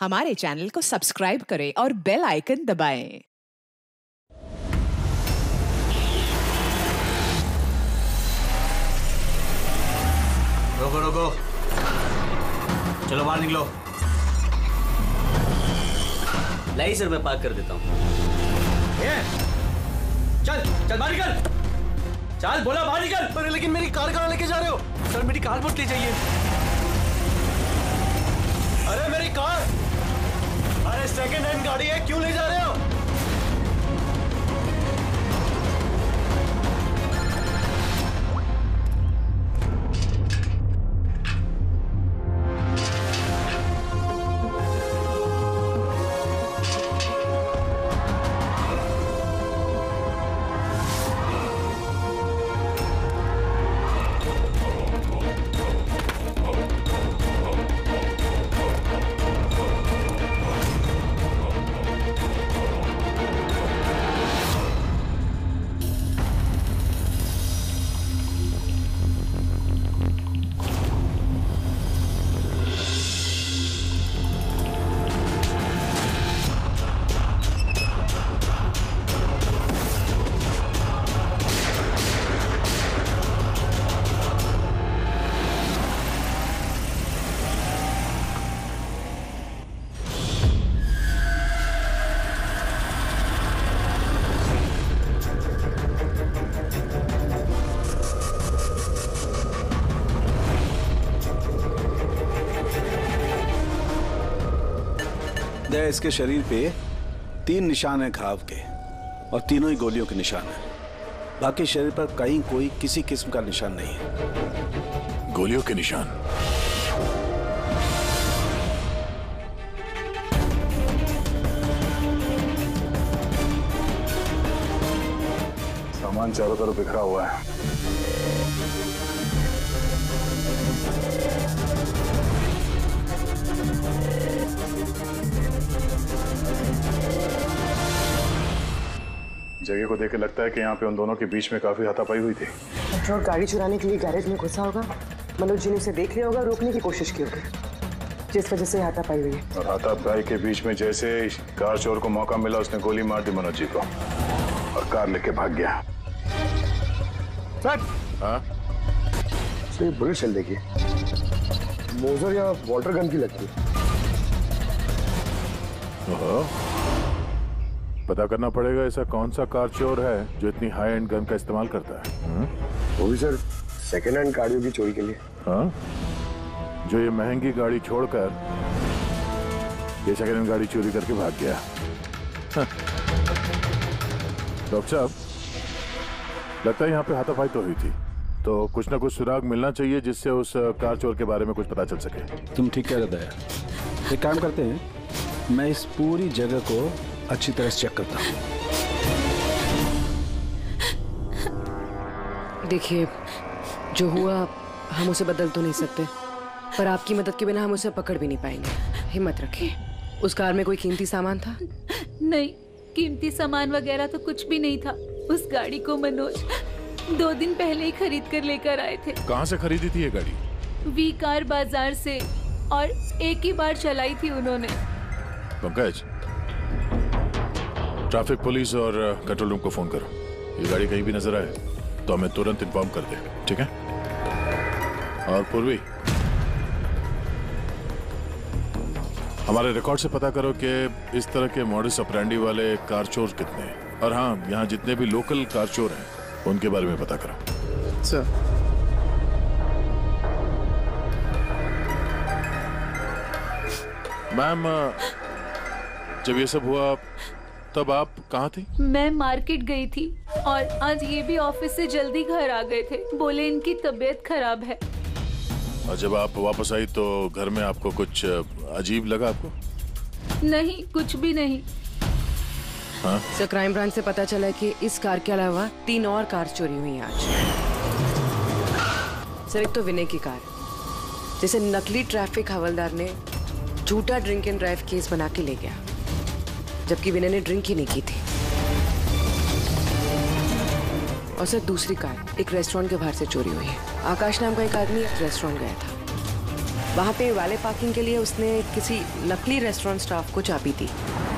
हमारे चैनल को सब्सक्राइब करें और बेल आइकन दबाएँ। रोको रोको। चलो बाहर निकलो। लाई सर मैं पार्क कर देता हूँ। ये। चल चल बाहर निकल। चल बोला बाहर निकल। अरे लेकिन मेरी कार कहाँ लेके जा रहे हो? सर मेरी कार मत ले जाइए अरे मेरी कार अरे सेकंड हैंड गाड़ी है क्यों ले जा रहे हो? दया इसके शरीर पे तीन निशान हैं घाव के और तीनों ही गोलियों के निशान हैं। बाकी शरीर पर कहीं कोई किसी किस्म का निशान नहीं है। गोलियों के निशान। सामान चारों तरफ़ बिखरा हुआ है। जगह को देख के लगता है कि यहाँ पे उन दोनों के बीच में काफ़ी हाथापाई हुई थी। पेट्रोल गाड़ी चुराने के लिए गैरेज में घुसा होगा। मनोज जी ने उसे देख लिया होगा रोकने की कोशिश की होगी। जिस वजह से हाथापाई हुई। और हाथापाई के बीच में जैसे कार चोर को मौका मिला उसने गोली मार दी मनोज जी को। और कार लेके भाग गया। हाँ? तो ये बुलेट चल देखिए मोजर या वाटर गन की लगती है। पता करना पड़ेगा ऐसा कौन सा कार चोर है जो इतनी हाई एंड गन का इस्तेमाल करता है। हम्म? वो भी सर सेकेंड हैंड गाड़ियों की चोरी के लिए। हाँ? जो ये महँगी गाड़ी छोड़कर ये सेकेंड हैंड गाड़ी चोरी करके भाग गया। हाँ। डॉक्टर साहब लगता है यहाँ पे हाथापाई तो हुई थी। तो कुछ ना कुछ सुराग मिलना चाहिए जिससे उस कार चोर के बारे में कुछ पता चल सके। तुम ठीक कह रहे दया। एक काम करते हैं मैं इस पूरी जगह को अच्छी तरह से चेक करता हूँ। देखिए जो हुआ हम उसे बदल तो नहीं सकते। पर आपकी मदद के बिना हम उसे पकड़ भी नहीं पाएँगे। हिम्मत रखिए उस कार में कोई कीमती सामान था? नहीं कीमती सामान वगैरह तो कुछ भी नहीं था। उस गाड़ी को मनोज दो दिन पहले ही खरीद कर लेकर आए थे। कहाँ से खरीदी थी ये गाड़ी? वी कार बाज़ार से और एक ही बार चलाई थी उन्होंने। पंकज ट्रैफ़िक पुलिस और कंट्रोल रूम को फ़ोन करो। ये गाड़ी कहीं भी नज़र आए तो हमें तुरंत इन्फॉर्म कर दे ठीक है? और पूर्वी हमारे रिकॉर्ड से पता करो कि इस तरह के मॉडस अपरेंडी वाले कार चोर कितने हैं। और हाँ यहाँ जितने भी लोकल कार चोर हैं उनके बारे में पता करो। सर मैम जब ये सब हुआ तब आप कहाँ थी? मैं मार्केट गई थी और आज ये भी ऑफ़िस से जल्दी घर आ गए थे। बोले इनकी तबीयत खराब है। और जब आप वापस आई तो घर में आपको कुछ अजीब लगा आपको? नहीं कुछ भी नहीं। हाँ? सर क्राइम ब्रांच से पता चला कि इस कार के अलावा तीन और कार चोरी हुई हैं आज। सर एक तो विनय की कार। जिसे नकली ट्रैफ़िक हवलदार ने झूठा ड्रिंक एंड ड्राइव केस बना के ले गया। जबकि विनय ने ड्रिंक ही नहीं की थी। और सर, दूसरी कार, एक रेस्टोरेंट के बाहर से चोरी हुई है। आकाश नाम का एक आदमी रेस्टोरेंट गया था। वहाँ पे वाले पार्किंग के लिए उसने किसी नकली रेस्टोरेंट स्टाफ को चाबी दी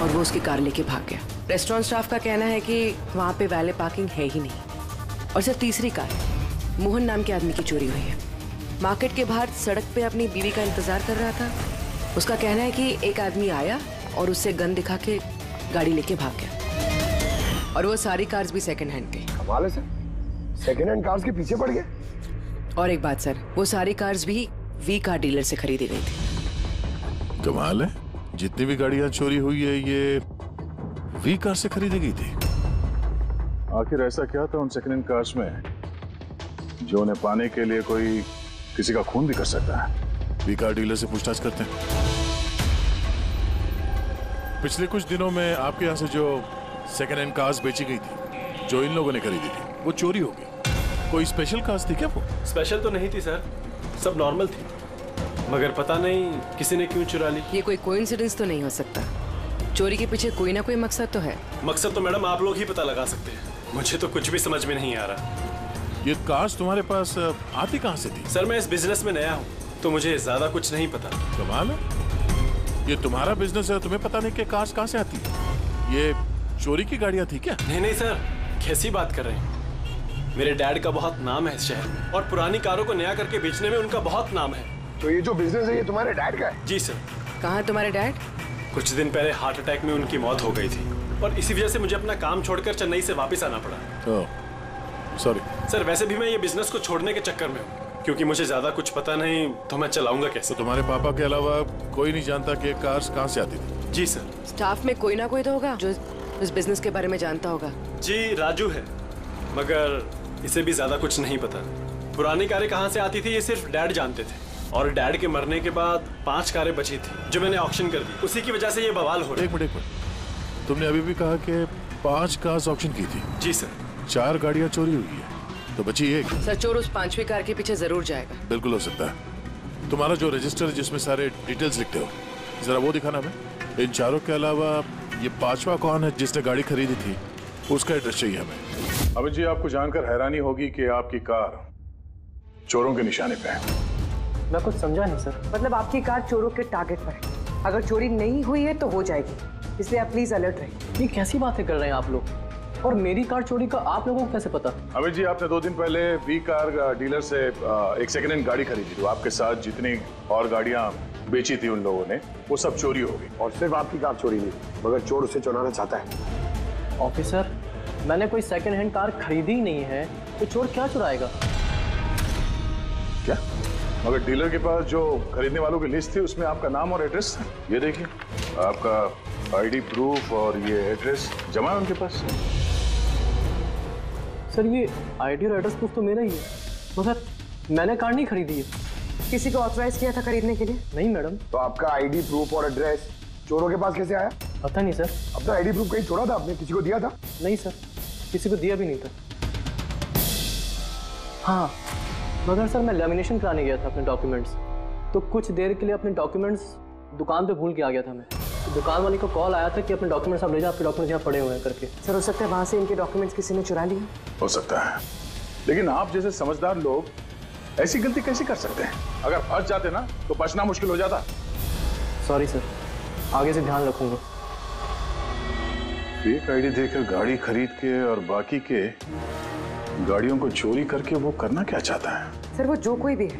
और वो उसकी कार लेके भाग गया। रेस्टोरेंट स्टाफ का कहना है कि वहाँ पे वैले पार्किंग है ही नहीं। और सर, तीसरी कार, मोहन नाम के आदमी की चोरी हुई है। मार्केट के बाहर सड़क पे अपनी बीवी का इंतज़ार कर रहा था। उसका कहना है कि एक आदमी आया और उससे गन दिखा के गाड़ी लेके भाग गया। और वो सारी कार्स भी सेकंड हैंड थे कमाल है सर। सेकेंड हैंड कार्स के पीछे पड़ गए। और एक बात सर वो सारी कार्स भी वी कार डीलर से खरीदी गई थी। कमाल है। जितनी भी गाड़ियाँ चोरी हुई है ये वी कार से खरीदी गई थी। आखिर ऐसा क्या था उन सेकंड हैंड कार्स में जो उन्हें पाने के लिए कोई किसी का खून भी कर सकता है? वी कार डीलर से पूछताछ करते हैं। पिछले कुछ दिनों में आपके यहाँ से जो सेकेंड हैंड कार्स बेची गई थी जो इन लोगों ने खरीदी थी वो चोरी हो गई। कोई स्पेशल कार्स थी क्या वो? स्पेशल तो नहीं थी सर सब नॉर्मल थी। मगर पता नहीं किसी ने क्यों चुरा ली। ये कोई कोइंसिडेंस तो नहीं हो सकता। चोरी के पीछे कोई ना कोई मकसद तो है। मकसद तो मैडम आप लोग ही पता लगा सकते हैं। मुझे तो कुछ भी समझ में नहीं आ रहा। ये कार्स तुम्हारे पास आती कहाँ से थी? सर मैं इस बिज़नेस में नया हूँ तो मुझे ज़्यादा कुछ नहीं पता। कमाल है। ये तुम्हारा बिज़नेस है तुम्हें पता नहीं कि कार्स कहाँ से आती है। ये चोरी की गाड़ियाँ थी क्या? नहीं नहीं सर कैसी बात कर रहे हैं? मेरे डैड का बहुत नाम है इस शहर में और पुरानी कारों को नया करके बेचने में उनका बहुत नाम है। तो ये जो बिज़नेस है ये तुम्हारे डैड का है? जी सर कहाँ है तुम्हारे डैड कुछ दिन पहले हार्ट अटैक में उनकी मौत हो गई थी और इसी वजह से मुझे अपना काम छोड़कर चेन्नई से वापस आना पड़ा। सॉरी सर वैसे भी मैं ये बिज़नेस को छोड़ने के चक्कर में हूँ। क्योंकि मुझे ज़्यादा कुछ पता नहीं तो मैं चलाऊँगा कैसे? तो तुम्हारे पापा के अलावा कोई नहीं जानता कि कार्स कहाँ से आती थी। जी सर। स्टाफ में कोई ना कोई तो होगा जो इस बिज़नेस के बारे में जानता होगा। जी राजू है मगर इसे भी ज़्यादा कुछ नहीं पता। पुरानी कारें कहाँ से आती थी ये सिर्फ़ डैड जानते थे। और डैड के मरने के बाद पाँच कारें बची थी जो मैंने ऑक्शन कर दी। उसी की वजह से ये बवाल हो रहा एक मिनट एक मिनट। तुमने अभी भी कहा कि पाँच कार्स ऑक्शन की थी। जी सर। चार गाड़ियाँ चोरी हुई है। तो बची एक। सर चोर उस पांचवी कार के पीछे ज़रूर जाएगा। बिल्कुल हो सकता है। तुम्हारा जो रजिस्टर है जिसमें सारे डिटेल्स लिखते हो जरा वो दिखाना हमें। इन चारों के अलावा ये पांचवा कौन है जिसने गाड़ी खरीदी थी? उसका एड्रेस चाहिए हमें। अभी जी आपको जानकर हैरानी होगी कि आपकी कार चोरों के निशाने पे है। मैं कुछ समझा नहीं सर। मतलब आपकी कार चोरों के टारगेट पर है। अगर चोरी नहीं हुई है तो हो जाएगी। इसलिए आप प्लीज़ अलर्ट रहिए। ये कैसी बातें कर रहे हैं आप लोग? और मेरी कार चोरी का आप लोगों को कैसे पता? अमित जी आपने दो दिन पहले वी कार डीलर से एक सेकेंड हैंड गाड़ी खरीदी थी। आपके साथ जितनी और गाड़ियाँ बेची थी उन लोगों ने वो सब चोरी हो गई। और सिर्फ़ आपकी कार चोरी नहीं मगर चोर उसे चुराना चाहता है। ऑफिसर मैंने कोई सेकंड हैंड कार खरीदी ही नहीं है तो चोर क्या चुराएगा? क्या? मगर डीलर के पास जो खरीदने वालों की लिस्ट थी उसमें आपका नाम और एड्रेस था ये देखिए आपका आईडी प्रूफ और ये एड्रेस जमा है उनके पास। सर ये आईडी और एड्रेस प्रूफ तो मेरा ही है। मगर मैंने कार नहीं खरीदी है। किसी को ऑथराइज किया था खरीदने के लिए? नहीं मैडम। तो आपका आईडी प्रूफ और एड्रेस चोरों के पास कैसे आया? पता नहीं सर। अपना आईडी प्रूफ कहीं छोड़ा था आपने? किसी को दिया था? नहीं सर। किसी को दिया भी नहीं था। हाँ मगर सर मैं लेमिनेशन कराने गया था अपने डॉक्यूमेंट्स तो कुछ देर के लिए अपने डॉक्यूमेंट्स दुकान पे भूल के आ गया था मैं। तो दुकान वाले को कॉल आया था कि अपने डॉक्यूमेंट्स आप ले जाओ आपके डॉक्यूमेंट्स यहाँ पड़े हुए हैं करके। सर हो सकता है वहाँ से इनके डॉक्यूमेंट्स किसी ने चुरा लिए। हो सकता है। लेकिन आप जैसे समझदार लोग ऐसी गलती कैसे कर सकते हैं? अगर फंस जाते ना तो बचना मुश्किल हो जाता। सॉरी सर आगे से ध्यान रखूँगा। फेक आईडी देकर गाड़ी खरीद के और बाकी के गाड़ियों को चोरी करके वो करना क्या चाहता है? सर वो जो कोई भी है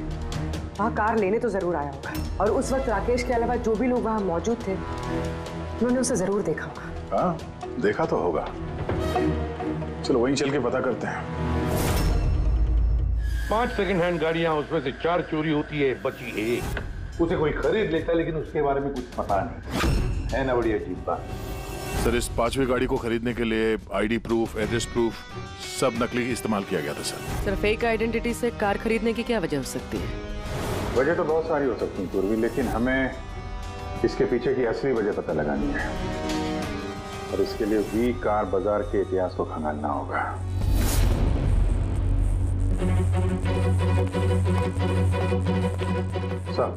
वहाँ कार लेने तो ज़रूर आया होगा। और उस वक्त राकेश के अलावा जो भी लोग वहाँ मौजूद थे उन्होंने उसे ज़रूर देखा होगा। हाँ देखा तो होगा। चलो वहीं चल के पता करते हैं। पाँच सेकंड हैंड गाड़ियाँ उसमें से चार चोरी होती है बची एक। उसे कोई खरीद लेता है लेकिन उसके बारे में कुछ पता नहीं। है ना बड़ी अजीब बात। सर इस पांचवी गाड़ी को खरीदने के लिए आईडी प्रूफ एड्रेस प्रूफ सब नकली इस्तेमाल किया गया था सर। सर फेक आइडेंटिटी से कार खरीदने की क्या वजह हो सकती है? वजह तो बहुत सारी हो सकती है पूर्वी लेकिन हमें इसके पीछे की असली वजह पता लगानी है। और इसके लिए वी कार बाज़ार के इतिहास को खंगालना होगा। सर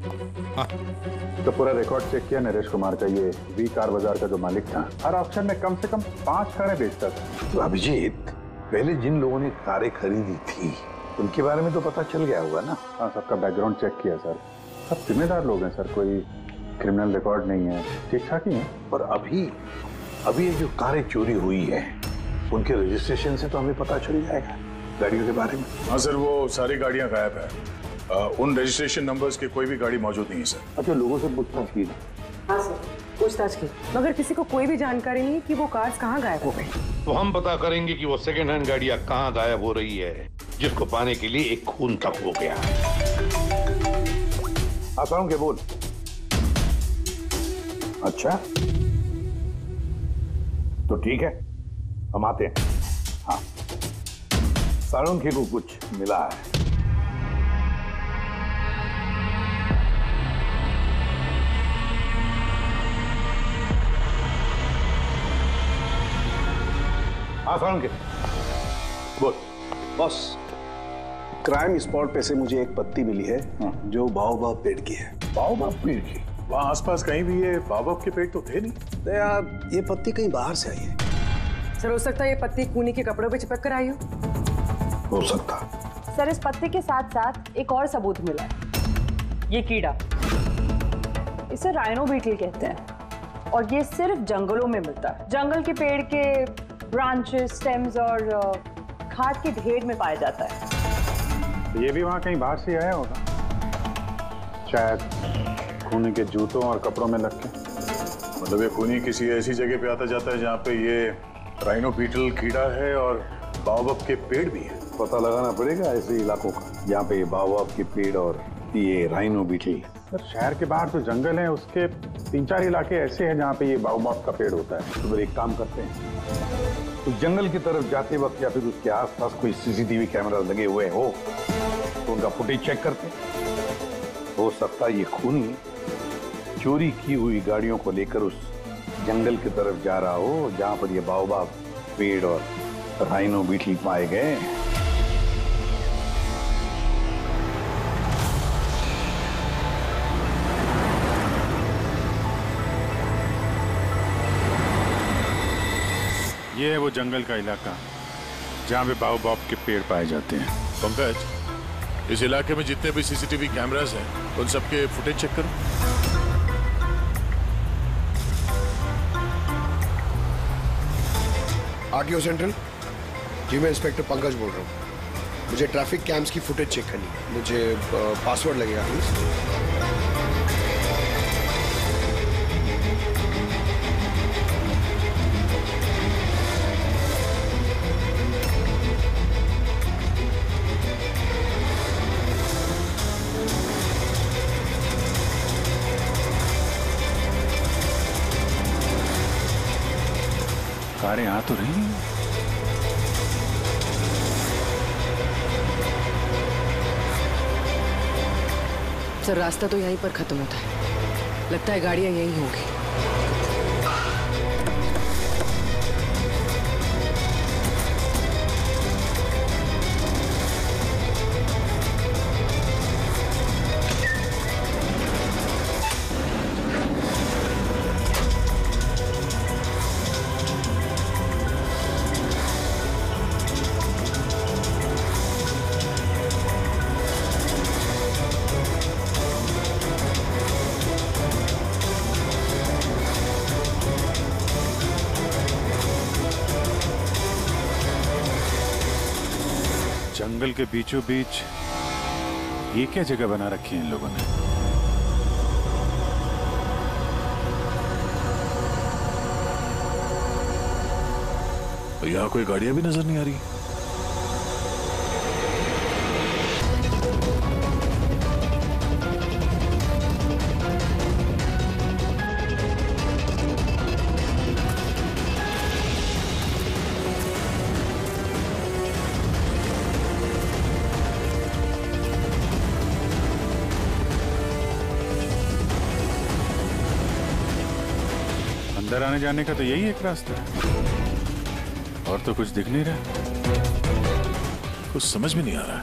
तो पूरा रिकॉर्ड चेक किया नरेश कुमार का ये वी कार बाज़ार का जो मालिक था। हर ऑप्शन में कम से कम पाँच कारें बेचता था। तो अभिजीत पहले जिन लोगों ने कारें खरीदी थी उनके बारे में तो पता चल गया होगा ना। हाँ सबका बैकग्राउंड चेक किया सर सब जिम्मेदार लोग हैं सर कोई क्रिमिनल रिकॉर्ड नहीं है। ठीक ठाक ही है? पर अभी अभी ये जो कारें चोरी हुई है उनके रजिस्ट्रेशन से तो हमें पता चल जाएगा गाड़ियों के बारे में। हाँ सर वो सारी गाड़ियाँ गायब है। आ, उन रजिस्ट्रेशन नंबर्स की कोई भी गाड़ी मौजूद नहीं है सर अच्छा लोगों से पूछताछ की। हाँ सर पूछताछ की। मगर किसी को कोई भी जानकारी नहीं है कि वो कार्स कहाँ गायब हो गई तो हम पता करेंगे कि वो सेकंड हैंड गाड़ियाँ कहाँ गायब हो रही है। जिसको पाने के लिए एक खून तक हो गया। आसाम के बोल? अच्छा। तो ठीक है हम आते हैं। हाँ। सारुंखे को कुछ मिला है। हाँ सारुंखे बोल। बॉस क्राइम स्पॉट पे से मुझे एक पत्ती मिली है जो बाओबाब पेड़ की है। बाओबाब पेड़ की? वहाँ आसपास कहीं भी ये बाबा के पेड़ तो थे नहीं? तो यार ये पत्ती कहीं बाहर से आई है। सर हो सकता है ये पत्ती कूनी के कपड़ों पे चिपक कर आई हो। हो सकता। सर इस पत्ते के साथ साथ एक और सबूत मिला है। ये कीड़ा। इसे राइनो बीटल कहते हैं। और ये सिर्फ़ जंगलों में मिलता है। जंगल के पेड़ के ब्रांचेस स्टेम्स और खाद के ढेर में पाया जाता है। ये भी वहाँ कहीं बाहर से आया होगा। शायद खूनी के जूतों और कपड़ों में लग के मतलब ये खूनी किसी ऐसी जगह पे आता जाता है जहाँ पे ये राइनो बीटल कीड़ा है और बाबब के पेड़ भी है। पता लगाना पड़ेगा ऐसे इलाकों का, जहाँ पे बाओबाब के पेड़ और ये राइनो बीटल सर, शहर के बाहर जो जंगल है, उसके तीन चार इलाके ऐसे हैं जहाँ पे ये बाओबाब का पेड़ होता है। तो एक काम करते हैं। उस जंगल की तरफ़ जाते वक्त या फिर उसके आसपास कोई सीसीटीवी कैमरा लगे हुए हो तो उनका फुटेज चेक करते हैं। हो सकता ये खूनी चोरी की हुई गाड़ियों को लेकर उस जंगल की तरफ़ जा रहा हो, जहाँ पर ये बाओबाब, पेड़ और राइनो बीटल पाए गए ये है वो जंगल का इलाका जहाँ पे बाओबाब के पेड़ पाए जाते हैं। पंकज इस इलाके में जितने भी सीसीटीवी कैमरास हैं उन सबके फुटेज चेक करो। RTO central? जी मैं इंस्पेक्टर पंकज बोल रहा हूँ। मुझे ट्रैफ़िक कैम्स की फुटेज चेक करनी है। मुझे पासवर्ड लगेगा प्लीज़ आ तो रही सर, रास्ता तो यहीं पर खत्म होता है। लगता है गाड़ियाँ यहीं होंगी। के बीचों बीच ये क्या जगह बना रखी है इन लोगों ने? यहाँ कोई गाड़ियाँ भी नज़र नहीं आ रही? जाने का तो यही एक रास्ता है। और तो कुछ दिख नहीं रहा। कुछ समझ में नहीं आ रहा।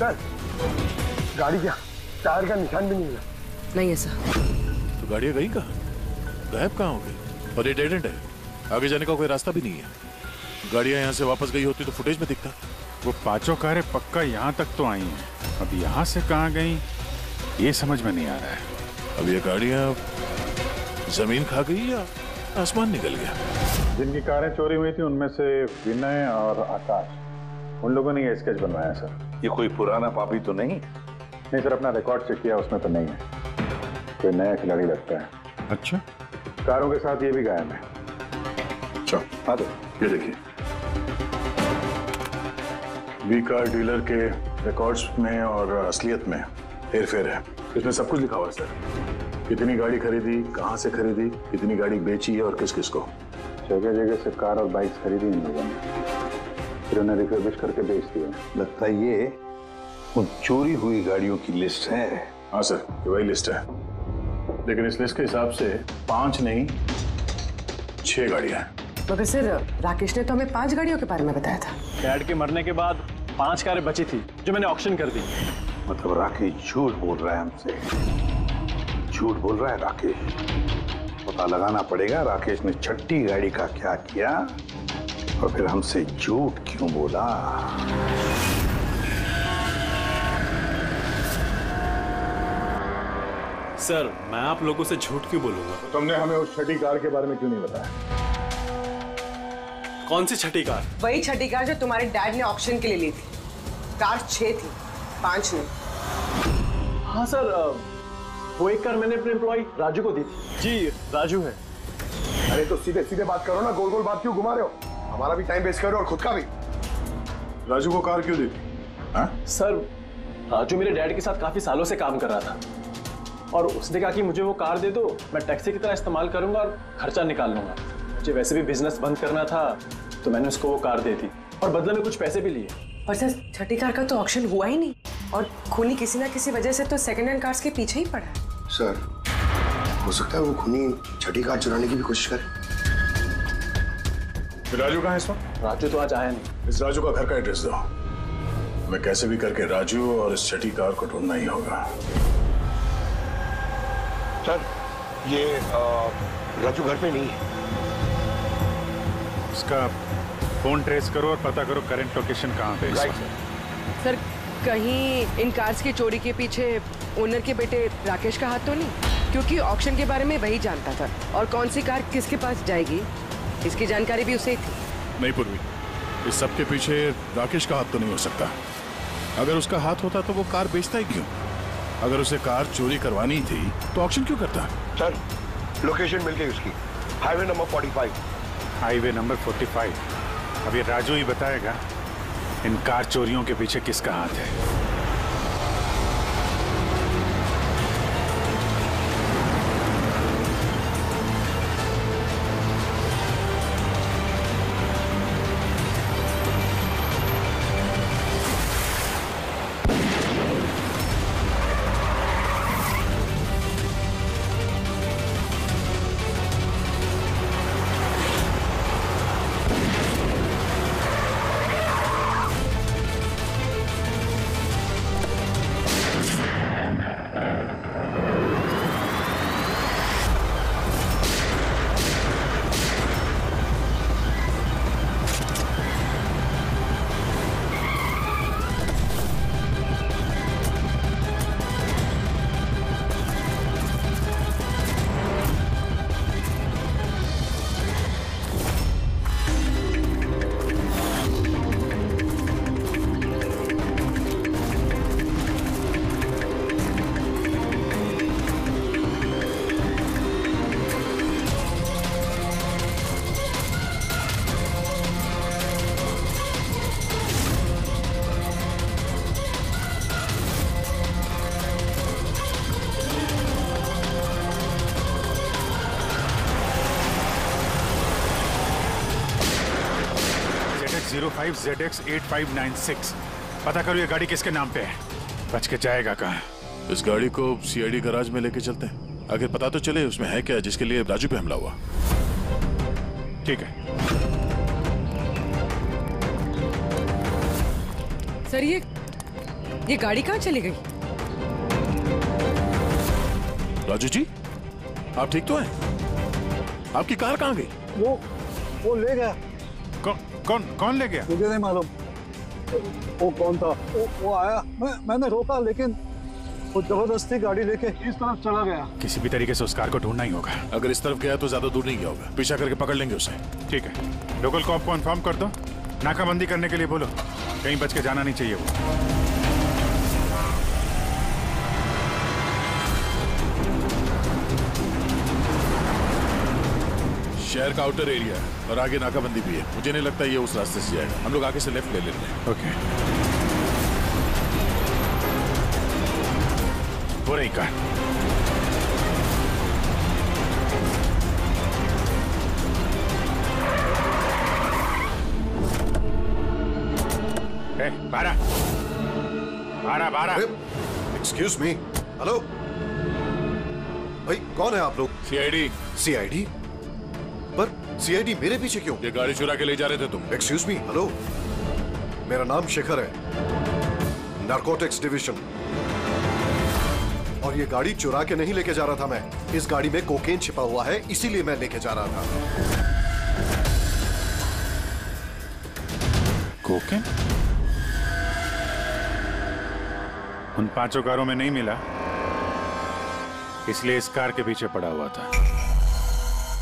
सर गाड़ी क्या टायर का निशान भी नहीं मिला नहीं ऐसा तो गाड़ियाँ गई कहाँ? गायब कहाँ हो गई? और ये डेड एंड है। आगे जाने का कोई रास्ता भी नहीं है। गाड़ियाँ यहाँ से वापस गई होती तो फुटेज में दिखता। वो पाँचों कारें पक्का यहाँ तक तो आई हैं। अब यहाँ से कहाँ गई? ये समझ में नहीं आ रहा है। अब ये गाड़ियाँ ज़मीन खा गई या आसमान निकल गया? जिनकी कारें चोरी हुई थी उनमें से विनय और आकाश। उन लोगों ने ये स्केच बनवाया सर ये कोई पुराना पापी तो नहीं? नहीं सर अपना रिकॉर्ड चेक किया उसमें तो नहीं है। कोई नया खिलाड़ी लगता है। अच्छा। कारों के साथ ये भी गायब है। अच्छा। हाँ ये देखिए। वी कार डीलर के रिकॉर्ड्स में और असलियत में हेरफेर है। इसमें सब कुछ लिखा हुआ है सर। कितनी गाड़ी खरीदी कहाँ से खरीदी कितनी गाड़ी बेची है और किस किस को। जगह जगह से कार और बाइक्स खरीदी इन लोगों ने फिर उन्हें रिफर्बिश करके बेच दिया। लगता है ये उन चोरी हुई गाड़ियों की लिस्ट है। हाँ सर ये वही लिस्ट है। लेकिन इस लिस्ट के हिसाब से पाँच नहीं छह गाड़ियाँ हैं। मगर सर राकेश ने तो हमें पाँच गाड़ियों के बारे में बताया था। डैड के मरने के बाद पाँच कारें बची थी जो मैंने ऑक्शन कर दी। मतलब राकेश झूठ बोल रहा है हमसे। झूठ बोल रहा है राकेश। पता लगाना पड़ेगा राकेश ने छठी गाड़ी का क्या किया और फिर हमसे झूठ क्यों बोला? सर मैं आप लोगों से झूठ क्यों बोलूँगा? तो तुमने हमें उस छठी कार के बारे में क्यों नहीं बताया? कौन सी छठी कार? वही छठी कार जो तुम्हारे डैड ने ऑक्शन के लिए ली थी। कार छह थी पाँच नहीं। हाँ सर वो एक कार मैंने अपने एम्प्लॉय राजू को दी थी। जी राजू है। अरे तो सीधे सीधे बात करो ना गोल गोल बात क्यों घुमा रहे हो? हमारा भी टाइम वेस्ट कर रहे हो और खुद का भी। राजू को कार क्यों दी थी? सर राजू मेरे डैड के साथ काफ़ी सालों से काम कर रहा था। और उसने कहा कि मुझे वो कार दे दो मैं टैक्सी की तरह इस्तेमाल करूँगा और खर्चा निकाल लूँगा। मुझे वैसे भी बिज़नेस बंद करना था तो मैंने उसको वो कार दे दी। और बदले में कुछ पैसे भी लिए। पर सर छठी कार का तो ऑक्शन हुआ ही नहीं। और खूनी किसी ना किसी वजह से तो सेकंड हैंड कार्स के पीछे ही पड़ा है। सर हो सकता है वो खूनी छठी कार चुराने की भी कोशिश करे। राजू कहाँ है इस वक्त? राजू तो आज आया नहीं। इस राजू का घर का एड्रेस दो। मैं कैसे भी करके राजू और इस छठी कार को ढूंढना ही होगा। सर ये राजू घर पे नहीं है। उसका फ़ोन ट्रेस करो और पता करो करंट लोकेशन कहाँ पे है इस सर कहीं इन कार्स की चोरी के पीछे ओनर के बेटे राकेश का हाथ तो नहीं? क्योंकि ऑक्शन के बारे में वही जानता था। और कौन सी कार किसके पास जाएगी? इसकी जानकारी भी उसे ही थी। नहीं पूर्वी। इस सब के पीछे राकेश का हाथ तो नहीं हो सकता। अगर उसका हाथ होता तो वो कार बेचता ही क्यों? अगर उसे कार चोरी करवानी थी तो ऑक्शन क्यों करता? सर लोकेशन मिल गई उसकी। हाईवे नंबर 45 हाईवे नंबर 45 अब ये राजू ही बताएगा। इन कार चोरियों के पीछे किसका हाथ है? Five Z X eight five nine six पता करो ये गाड़ी किसके नाम पे है। बच के जाएगा कहाँ? इस गाड़ी को सीआईडी गैराज में लेके चलते हैं। आगे पता तो चले उसमें है क्या जिसके लिए राजू पे हमला हुआ। ठीक है। सर ये ये गाड़ी कहाँ चली गई? राजू जी आप ठीक तो हैं? आपकी कार कहाँ गई? वो वो ले गया। कौन कौन ले गया? मुझे नहीं मालूम। वो कौन था? वो, वो आया। मैं मैंने रोका लेकिन वो ज़बरदस्ती गाड़ी लेके इस तरफ़ चला गया। किसी भी तरीके से उस कार को ढूंढना ही होगा। अगर इस तरफ़ गया तो ज़्यादा दूर नहीं गया होगा। पीछा करके पकड़ लेंगे उसे। ठीक है। लोकल कॉप को इन्फॉर्म कर दो। नाकाबंदी करने के लिए बोलो। कहीं बच के जाना नहीं चाहिए वो। शहर का आउटर एरिया है और आगे नाकाबंदी भी है। मुझे नहीं लगता ये उस रास्ते से जाएगा। हम लोग आगे से लेफ़्ट ले लेते हैं। ओके वो रही कार। बारह बारह बारह एक्सक्यूज मी हेलो भाई कौन है आप लोग? सीआईडी सीआईडी सीआईडी मेरे पीछे क्यों? ये गाड़ी चुरा के ले जा रहे थे तुम। एक्सक्यूज मी हेलो मेरा नाम शेखर है। नारकोटिक्स डिवीज़न और ये गाड़ी चुरा के नहीं लेके जा रहा था मैं। इस गाड़ी में कोकेन छिपा हुआ है इसीलिए मैं लेके जा रहा था। कोकेन उन पाँचों कारों में नहीं मिला। इसलिए इस कार के पीछे पड़ा हुआ था।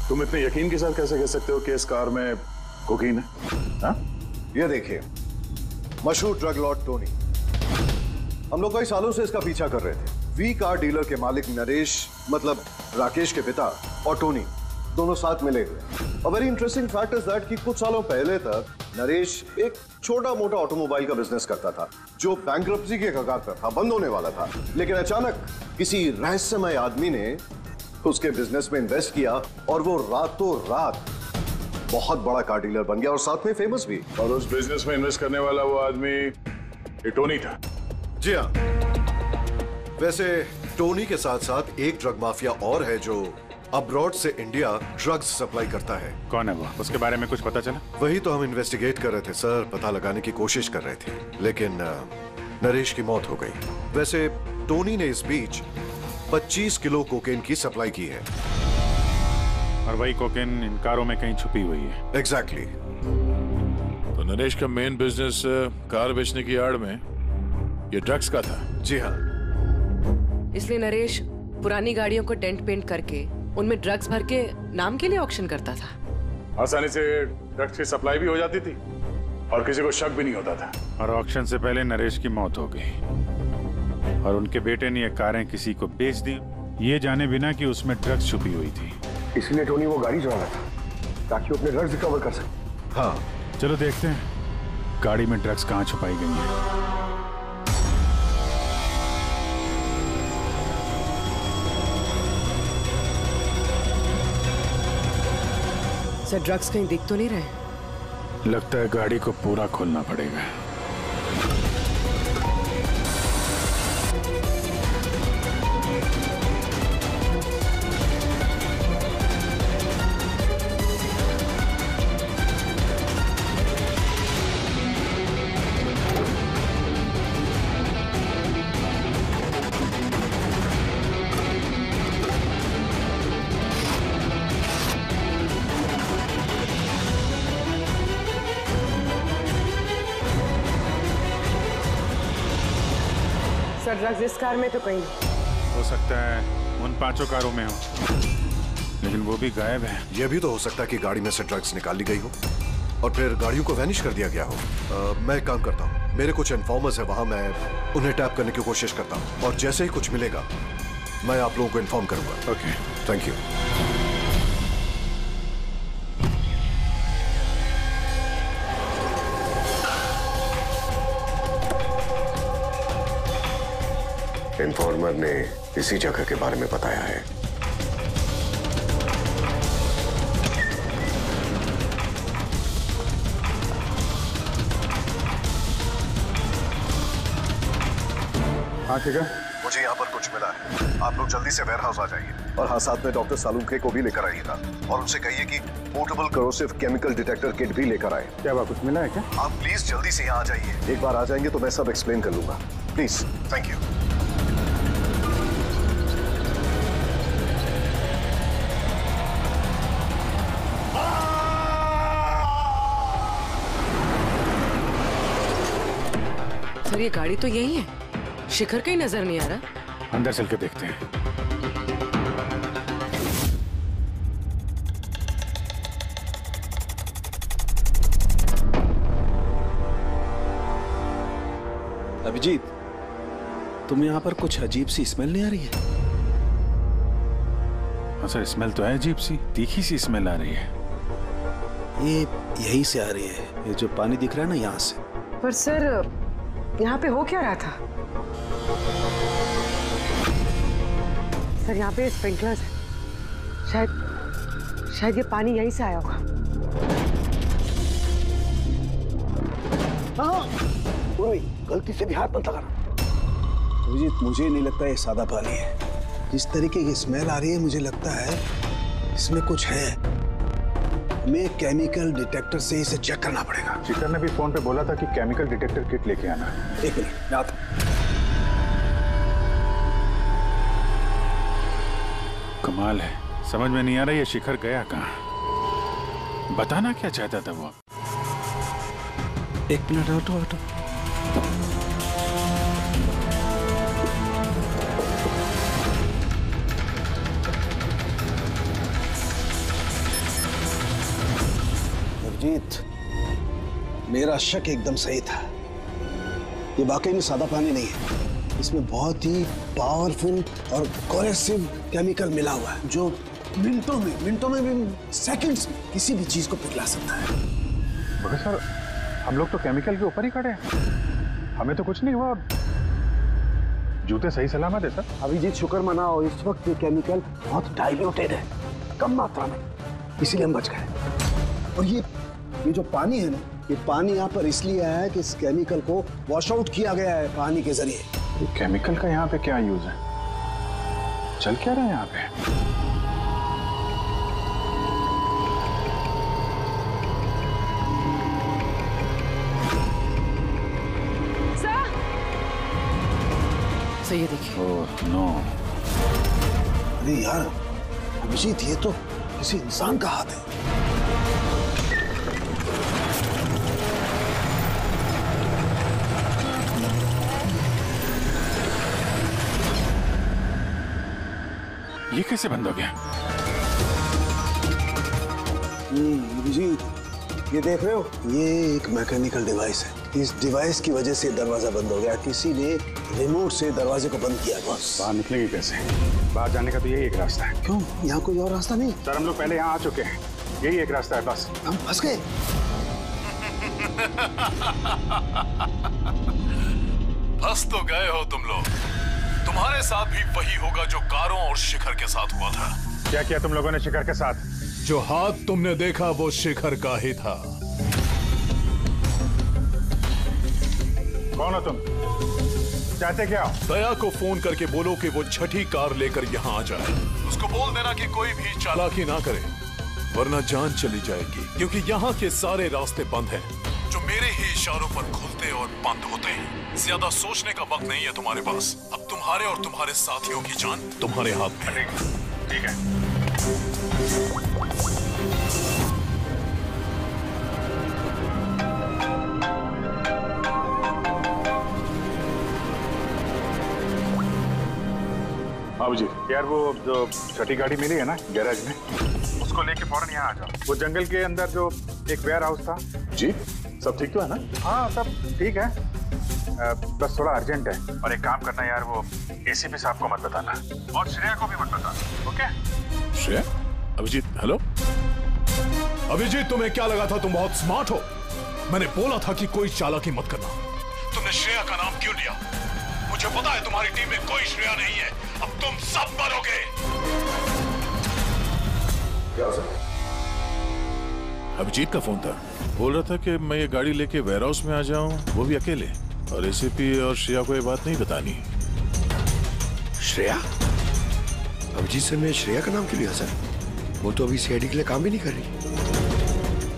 तुम इतने यकीन के साथ कैसे कह सकते हो कि इस कार में कोकीन है? हा? ये देखिए, मशहूर ड्रग लॉर्ड टोनी हम लोग कई सालों से इसका पीछा कर रहे थे। वी कार डीलर के मालिक नरेश मतलब राकेश के पिता और टोनी दोनों साथ मिले हुए और very interesting fact is that कि कुछ सालों पहले तक नरेश एक छोटा मोटा ऑटोमोबाइल का बिज़नेस करता था, जो बैंक के कगार पर था, बंद होने वाला था। लेकिन अचानक किसी रहस्यमय आदमी ने उसके बिज़नेस में इन्वेस्ट किया और वो रातों रात बहुत बड़ा कार डीलर बन गया और साथ में फ़ेमस भी। और उस बिज़नेस में इन्वेस्ट करने वाला वो आदमी टोनी था। जी हाँ। वैसे टोनी के साथ साथ एक ड्रग माफिया और है जो अब्रॉड से इंडिया ड्रग्स सप्लाई करता है। कौन है वो? उसके बारे में कुछ पता चला? वही तो हम इन्वेस्टिगेट कर रहे थे सर पता लगाने की कोशिश कर रहे थे। लेकिन नरेश की मौत हो गई। वैसे टोनी ने इस बीच 25 किलो कोकेन की सप्लाई की है। और वही कोकेन इन कारों में कहीं छुपी हुई है। एग्जैक्टली तो नरेश का मेन बिज़नेस कार बेचने की आड़ में ये ड्रग्स का था। जी हाँ। इसलिए नरेश पुरानी गाड़ियों को डेंट पेंट करके उनमें ड्रग्स भर के नाम के लिए ऑक्शन करता था। आसानी से ड्रग्स की सप्लाई भी हो जाती थी और किसी को शक भी नहीं होता था। और ऑक्शन से पहले नरेश की मौत हो गई। और उनके बेटे ने ये कारें किसी को बेच दी। ये जाने बिना कि उसमें ड्रग्स छुपी हुई थी। इसलिए टोनी वो गाड़ी चुरा रहा था ताकि अपने ड्रग्स रिकवर कर सके। हाँ। चलो देखते हैं गाड़ी में ड्रग्स कहाँ छुपाई गई हैं। सर ड्रग्स कहीं दिख तो नहीं रहे? लगता है गाड़ी को पूरा खोलना पड़ेगा। ड्रग्स इस कार में तो कहीं। हो सकता है उन पाँचों कारों में हो। लेकिन वो भी गायब है। यह भी तो हो सकता है कि गाड़ी में से ड्रग्स निकाली ली गई हो और फिर गाड़ियों को वैनिश कर दिया गया हो। आ, मैं एक काम करता हूँ। मेरे कुछ इन्फॉर्मर्स है वहाँ मैं उन्हें टैप करने की कोशिश करता हूँ। और जैसे ही कुछ मिलेगा मैं आप लोगों को इन्फॉर्म करूँगा। ओके थैंक यू इन्फॉर्मर ने इसी जगह के बारे में बताया है। हाँ ठीक है मुझे यहाँ पर कुछ मिला है। आप लोग जल्दी से वेयर हाउस आ जाइए और हाँ साथ में डॉक्टर सालुंखे को भी लेकर आइएगा और उनसे कहिए कि portable corrosive chemical detector kit भी लेकर आए। क्या हुआ कुछ मिला है क्या? आप प्लीज़ जल्दी से यहाँ आ जाइए। एक बार आ जाएँगे तो मैं सब एक्सप्लेन कर लूँगा। प्लीज़ थैंक यू ये गाड़ी तो यही है। शिखर का ही नज़र नहीं आ रहा। अंदर चल के देखते हैं। अभिजीत तुम यहाँ पर कुछ अजीब सी स्मेल नहीं आ रही है? हाँ सर स्मेल तो है अजीब सी तीखी सी स्मेल आ रही है। ये यहीं से आ रही है। ये जो पानी दिख रहा है ना यहाँ से। पर सर यहाँ पे हो क्या रहा था? सर, यहाँ पे स्प्रिंकलर्स है। शायद शायद ये पानी यहीं से आया होगा। हाँ गलती से भी हाथ मत लगाना। अभिजीत मुझे नहीं लगता ये सादा पानी है। जिस तरीके की स्मेल आ रही है, मुझे लगता है इसमें कुछ है। हमें केमिकल डिटेक्टर से इसे चेक करना पड़ेगा। शिखर ने भी फ़ोन पे बोला था कि केमिकल डिटेक्टर किट लेके आना एक मिनट मैं आता कमाल है। समझ में नहीं आ रहा ये शिखर गया कहा। बताना क्या चाहता था वो? एक मिनट हटो हटो अभिजीत मेरा शक एकदम सही था। ये वाकई में सादा पानी नहीं है। इसमें बहुत ही पावरफुल और कोरेसिव केमिकल मिला हुआ है जो मिनटों में मिनटों में भी सेकंड्स में किसी भी चीज़ को पिघला सकता है। मगर सर हम लोग तो केमिकल के ऊपर ही खड़े हैं। हमें तो कुछ नहीं हुआ जूते सही सलामत है सर। अभिजीत शुक्र मनाओ इस वक्त ये केमिकल बहुत डाइल्यूटेड है कम मात्रा में। इसीलिए हम बच गए। और ये ये जो पानी है ना ये पानी यहाँ पर इसलिए आया है कि इस केमिकल को वॉश आउट किया गया है पानी के ज़रिए। ये केमिकल का यहाँ पे क्या यूज़ है? चल क्या रहा है यहाँ पे? सर ये देखिए। ओह नो अरे यार अभिजीत ये तो किसी इंसान का हाथ है। ये कैसे बंद हो गया? हम्म, अभिजीत ये देख रहे हो? ये एक मैकेनिकल डिवाइस है। इस डिवाइस की वजह से दरवाज़ा बंद हो गया। किसी ने रिमोट से दरवाजे को बंद किया बस। बाहर निकलेंगे कैसे? बाहर जाने का तो यही एक रास्ता है। क्यों? यहाँ कोई और रास्ता नहीं? सर हम लोग पहले यहाँ आ चुके हैं। यही एक रास्ता है बस। हम फंस गए। फंस तो गए हो तुम लोग। तुम्हारे साथ वही होगा जो कारों और शिखर के साथ हुआ था। क्या किया तुम लोगों ने शिखर के साथ? जो हाथ तुमने देखा वो शिखर का ही था। कौन हो तुम? चाहते क्या हो? दया को फ़ोन करके बोलो कि वो छठी कार लेकर यहाँ आ जाए। उसको बोल देना कि कोई भी चालाकी ना करे वरना जान चली जाएगी क्योंकि यहाँ के सारे रास्ते बंद हैं। मेरे ही इशारों पर खुलते और बंद होते हैं। ज़्यादा सोचने का वक्त नहीं है तुम्हारे पास। अब तुम्हारे और तुम्हारे साथियों की जान तुम्हारे हाथ में। ठीक है। हाँ जी यार वो जो छठी गाड़ी मिली है ना गैराज में उसको लेके फ़ौरन यहाँ आ जाओ। वो जंगल के अंदर जो एक वेयर हाउस था। जी। सब ठीक तो है ना? हाँ सब ठीक है। बस थोड़ा अर्जेंट है। और एक काम करना यार वो एसीपी साहब को मत बताना। और श्रेया को भी मत बताना ओके? श्रेया? अभिजीत हेलो? अभिजीत तुम्हें क्या लगा था तुम बहुत स्मार्ट हो? मैंने बोला था कि कोई चालाकी मत करना। तुमने श्रेया का नाम क्यों लिया? मुझे पता है तुम्हारी टीम में कोई श्रेया नहीं है। अब तुम सब मरोगे। अभिजीत का फ़ोन था। बोल रहा था कि मैं ये गाड़ी लेके वेयर हाउस में आ जाऊँ वो भी अकेले। और एसीपी और श्रेया को ये बात नहीं बतानी। श्रेया? अभिजीत से मैं श्रेया का नाम क्यों लिया सर? वो तो अभी सीआईडी के लिए काम भी नहीं कर रही।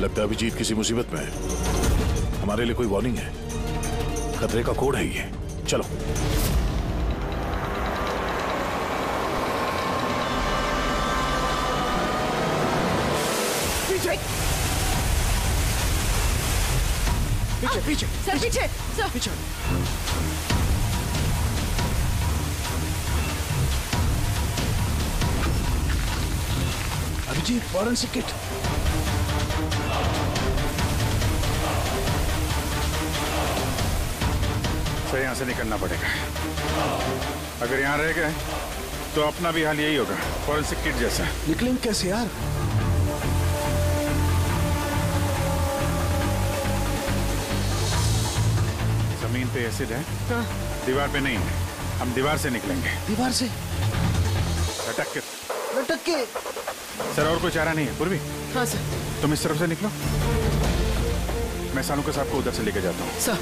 लगता है अभिजीत किसी मुसीबत में है। हमारे लिए कोई वार्निंग है। खतरे का कोड है ये। चलो। पीछे पीछे सर पीछे सर पीछे अभिजीत फॉरेंसिक किट सर यहाँ से निकलना पड़ेगा। अगर यहाँ रह गए तो अपना भी हाल यही होगा फॉरेंसिक किट जैसा। निकलेंगे कैसे यार? एसिड है। दीवार पे नहीं है। हम दीवार से निकलेंगे। दीवार से? लटक के। लटक के? सर और कोई चारा नहीं है। पूर्वी? हाँ सर। तुम इस तरफ़ से निकलो। मैं सानू के साहब को उधर से लेके जाता हूँ। सर।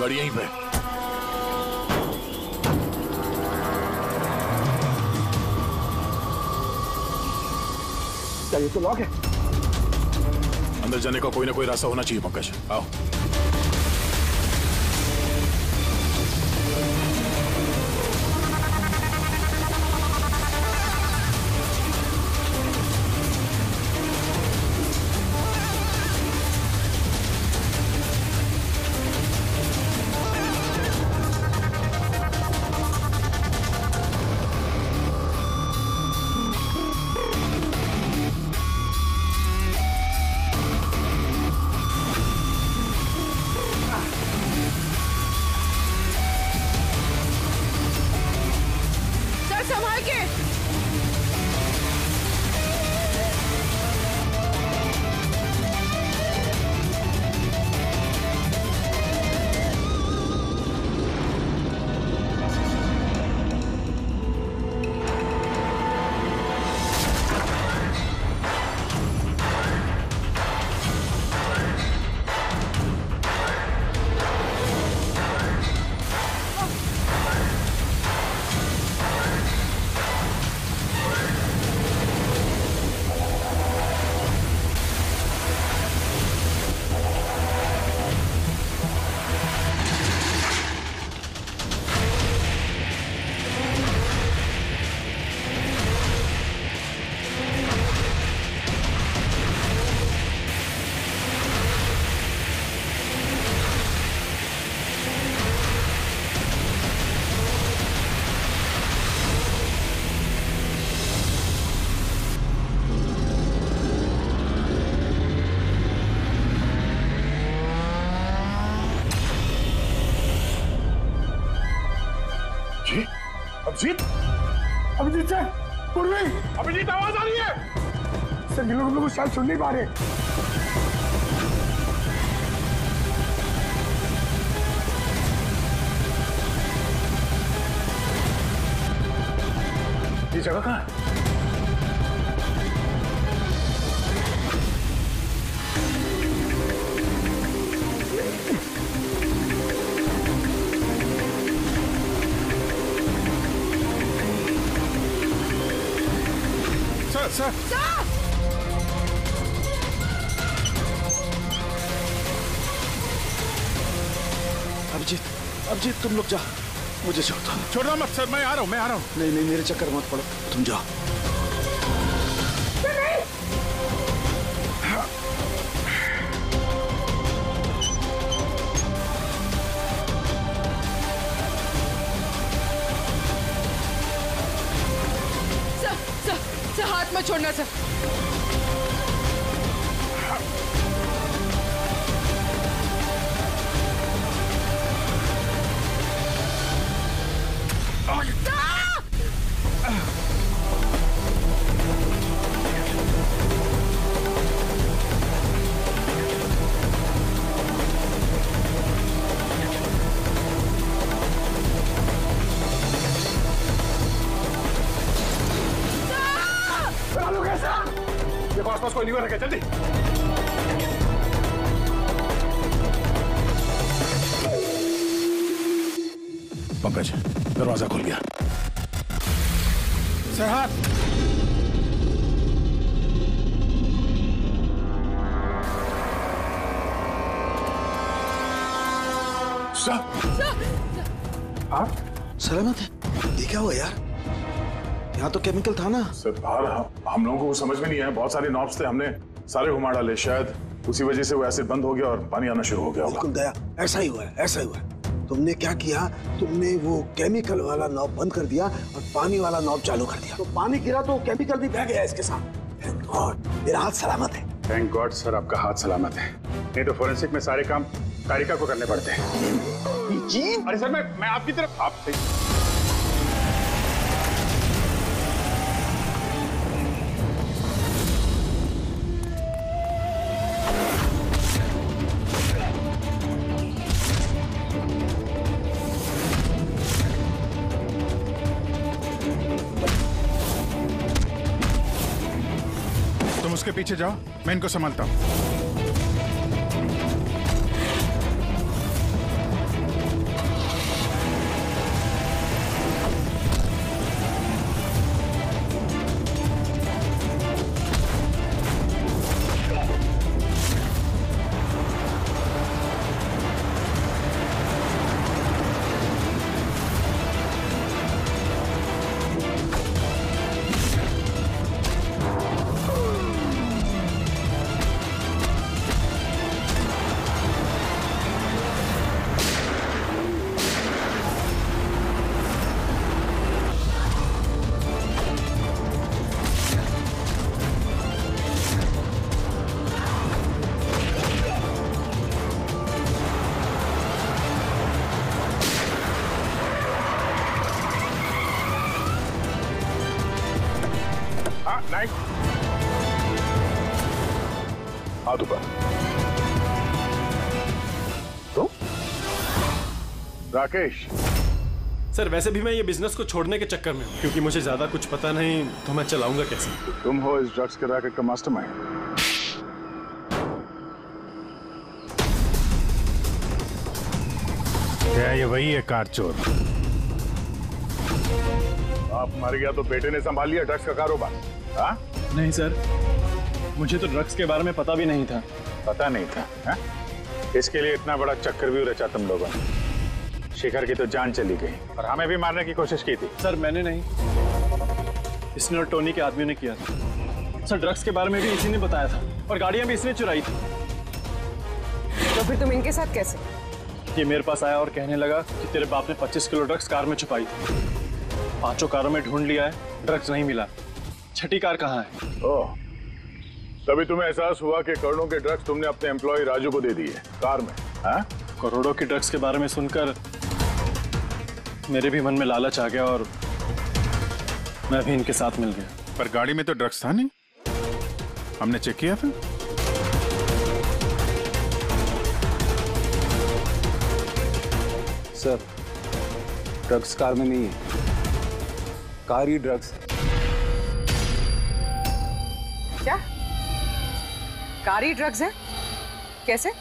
गाड़ी यहीं पे ये तो लॉक है अंदर जाने का कोई ना कोई रास्ता होना चाहिए, पंकज। आओ। अभिजीत सर पूर्वी अभिजीत आवाज़ आ रही है। सर ये लोग हम लोग शायद सुन नहीं पा रहे। ये जगह कहाँ है? Sir Stop! अभिजीत अभिजीत तुम लोग जा मुझे छोड़ दो छोड़ना मत सर मैं आ रहा हूँ मैं आ रहा हूँ नहीं नहीं मेरे चक्कर मत पड़ो तुम जाओ देखो आसपास कोई नहीं रखे जल्दी। पंकज दरवाज़ा खुल गया। सर हाथ सर। आप सलामत है। ये क्या हुआ यार? यहाँ तो केमिकल था ना। सर बाहर हम, हम लोगों को समझ में नहीं आया। बहुत सारे नॉब्स थे हमने सारे घुमा डाले शायद उसी वजह से वो एसिड बंद हो गया और पानी आना शुरू हो गया बिल्कुल दया ऐसा ही हुआ है ऐसा ही हुआ है। तुमने क्या किया? तुमने वो केमिकल वाला नॉब बंद कर दिया और पानी वाला नॉब चालू कर दिया। तो पानी गिरा तो केमिकल भी बह गया इसके साथ। God, मेरा हाथ सलामत है। थैंक गॉड सर आपका हाथ सलामत है। नहीं तो फोरेंसिक में सारे काम कारिका को करने पड़ते हैं। जी अरे सर मैं मैं आपकी तरफ़ आप सही तुम उसके पीछे जाओ। मैं इनको संभालता हूँ। राकेश। सर वैसे भी मैं ये बिज़नेस को छोड़ने के चक्कर में हूँ क्योंकि मुझे ज़्यादा कुछ पता नहीं तो मैं चलाऊँगा कैसे? तुम हो इस ड्रग्स के रैकेट का मास्टरमाइंड क्या ये वही है कार चोर? आप मर गया तो बेटे ने संभाल लिया ड्रग्स का कारोबार हाँ? नहीं सर। मुझे तो ड्रग्स के बारे में पता भी नहीं था। पता नहीं था हा? इसके लिए इतना बड़ा चक्कर भी रचा तुम लोगों ने। शिखर की तो जान चली गई। और हमें भी मारने की कोशिश की थी। सर मैंने नहीं। इसने और टोनी के आदमी ने किया था। सर ड्रग्स के बारे में भी इसी ने बताया था। और गाड़ियाँ भी इसने चुराई थी। तो फिर तुम इनके साथ कैसे? ये मेरे पास आया और कहने लगा कि तेरे बाप ने 25 किलो ड्रग्स कार में छुपाई थी। पाँचों कारों में ढूंढ लिया है ड्रग्स नहीं मिला। छठी कार कहाँ है? ओह तभी तुम्हें एहसास हुआ कि करोड़ों के ड्रग्स तुमने अपने एम्प्लॉय राजू को दे दिए कार में हाँ? करोड़ों के ड्रग्स के बारे में सुनकर मेरे भी मन में लालच आ गया और मैं भी इनके साथ मिल गया। पर गाड़ी में तो ड्रग्स था नहीं? हमने चेक किया था सर ड्रग्स कार में नहीं है। कार ही ड्रग्स है। क्या? ही ड्रग्स है? कैसे?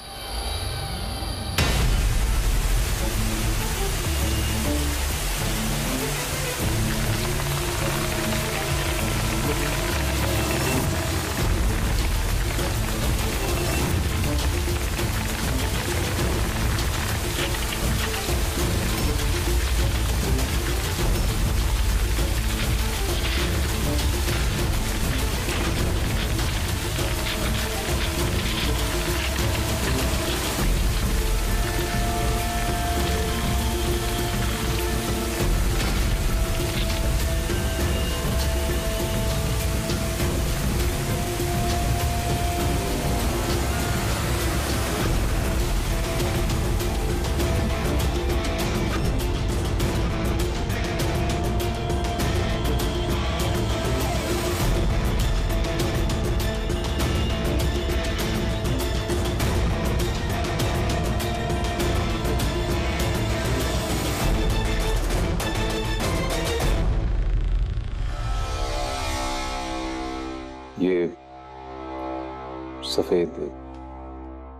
सफ़ेद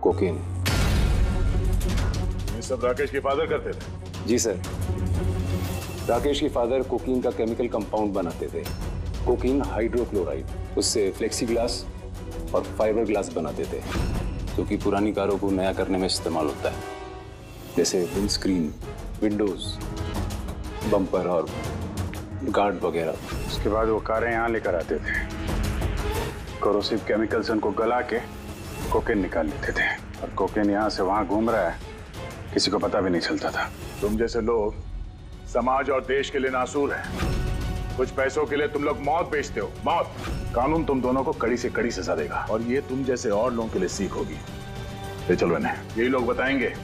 कोकेन। ये सब राकेश के फादर करते थे? जी सर। राकेश के फादर कोकीन का केमिकल कंपाउंड बनाते थे। कोकीन हाइड्रोक्लोराइड उससे फ्लेक्सी ग्लास और फाइबर ग्लास बनाते थे जो कि पुरानी कारों को नया करने में इस्तेमाल होता है। जैसे विंड स्क्रीन विंडोज़ बम्पर और गार्ड वगैरह। उसके बाद वो कारें यहाँ लेकर आते थे। कोरोसिव केमिकल्स उनको गला के कोकेन निकाल लेते थे। और कोकेन यहाँ से वहाँ घूम रहा है। किसी को पता भी नहीं चलता था। तुम जैसे लोग समाज और देश के लिए नासूर हैं। कुछ पैसों के लिए तुम लोग मौत बेचते हो। मौत। कानून तुम दोनों को कड़ी से कड़ी सजा देगा। और ये तुम जैसे और लोगों के लिए सीख होगी। ले चलो इन्हें। यही लोग बताएँगे,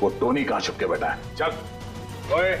वो टोनी कहाँ छुप के बैठा है? चल। ओए।